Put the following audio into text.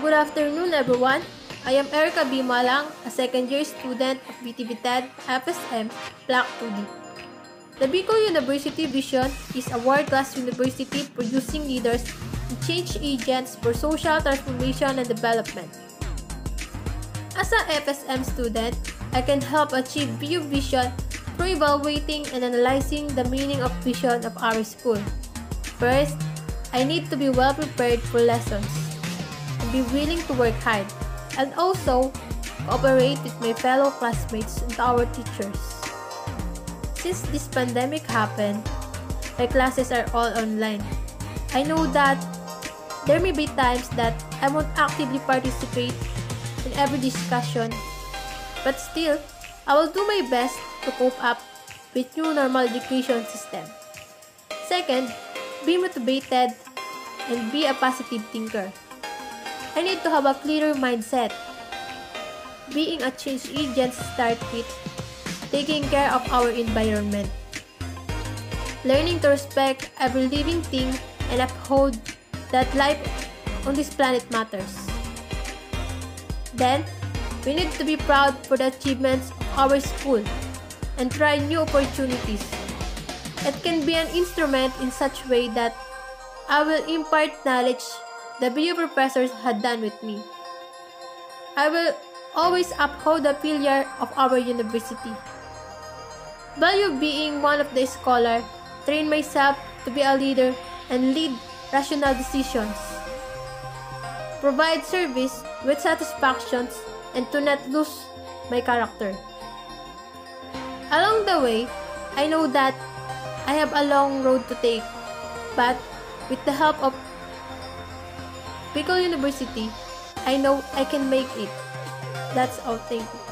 Good afternoon, everyone. I am Erica B. Malang, a second year student of BTVTED FSM Block 2D. The Bicol University Vision is a world-class university producing leaders and change agents for social transformation and development. As a FSM student, I can help achieve BU Vision through evaluating and analyzing the meaning of vision of our school. First, I need to be well prepared for lessons be willing to work hard and also cooperate with my fellow classmates and our teachers. Since this pandemic happened, my classes are all online. I know that there may be times that I won't actively participate in every discussion, but still, I will do my best to cope up with new normal education system. Second, be motivated and be a positive thinker. I need to have a clearer mindset. Being a change agent starts with taking care of our environment. Learning to respect every living thing and uphold that life on this planet matters. Then, we need to be proud for the achievements of our school and try new opportunities. It can be an instrument in such way that I will impart knowledge the BU professors had done with me. I will always uphold the pillar of our university. Value being one of the scholar, train myself to be a leader and lead rational decisions. Provide service with satisfactions and to not lose my character. Along the way, I know that I have a long road to take, but with the help of Bicol University, I know I can make it. That's all. Thank you.